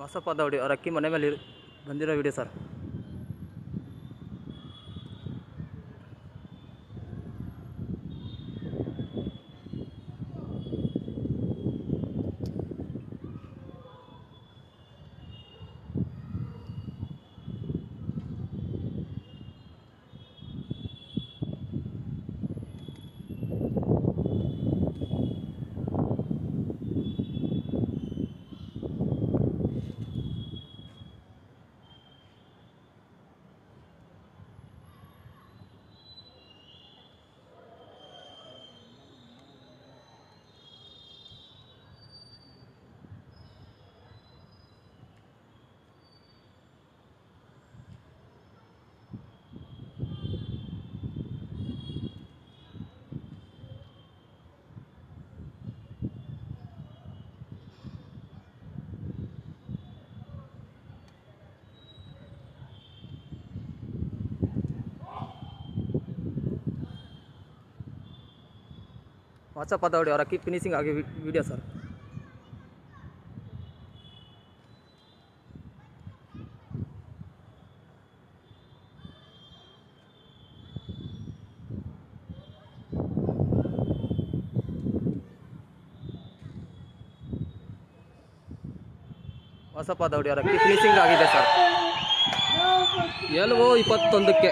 ಹೊಸಪಾದ ಹೊಡಿ ಅವ್ರ ಅಕ್ಕಿ ಮನೆ ಮೇಲೆ ಬಂದಿರೋ ವಿಡಿಯೋ ಸರ್. ಹೊಸಪಾದ ಅದಾವಡಿ ಅವರ ಕೀಪ್ ಫಿನಿಶಿಂಗ್ ಆಗಿ ವಿಡಿಯೋ ಸರ್. ಹೊಸಪ್ಪ ದೌಡಿ ಅವರ ಫಿನಿಶಿಂಗ್ ಆಗಿದೆ ಸರ್. ಎಲ್ವೋ ಇಪ್ಪತ್ತೊಂದಕ್ಕೆ.